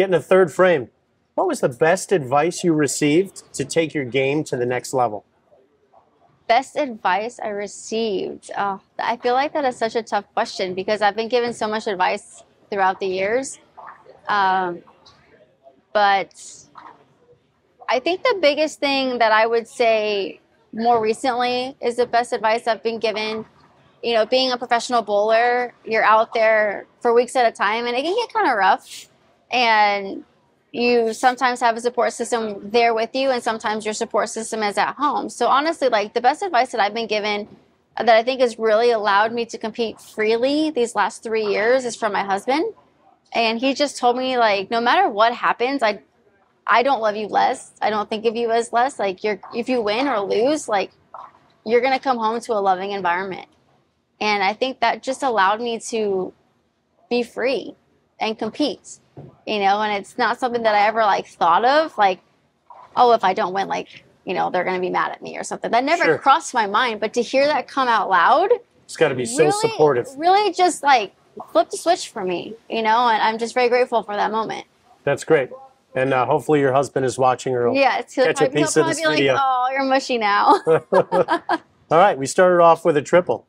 getting a third frame. What was the best advice you received to take your game to the next level? Best advice I received. Oh, I feel like that is such a tough question because I've been given so much advice throughout the years. Um, but I think the biggest thing that I would say more recently is the best advice I've been given. You know, being a professional bowler, you're out there for weeks at a time and it can get kind of rough. And you sometimes have a support system there with you and sometimes your support system is at home. So honestly like the best advice that i've been given that i think has really allowed me to compete freely these last three years is from my husband. And he just told me like no matter what happens i i don't love you less. I don't think of you as less. Like you're if you win or lose like you're to come home to a loving environment. And i think that just allowed me to be free and compete you know, and it's not something that I ever like thought of, like, oh, if I don't win, like, you know, they're going to be mad at me or something. That never Sure. crossed my mind, but to hear that come out loud, It's got to be so really, supportive. really just like flipped the switch for me, you know, and I'm just very grateful for that moment. That's great. And uh, hopefully your husband is watching or Yeah, he'll catch a probably, he'll piece of this be like, video. oh, you're mushy now. All right, we started off with a triple.